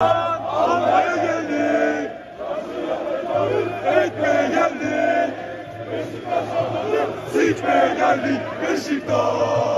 Almaya geldik. Ekmeğe geldik. Sikmeye geldik Beşiktaş.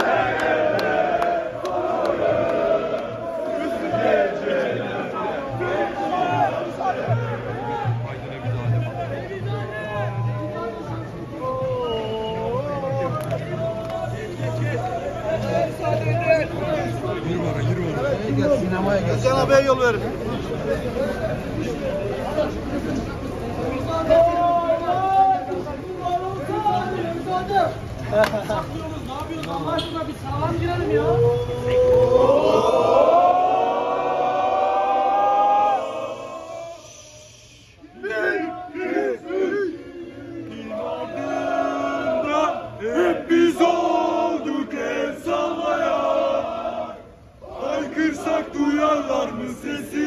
Her yerde Kızsız geceler Beşiktaş Özcan abiye yol verin. İnadında Francisco.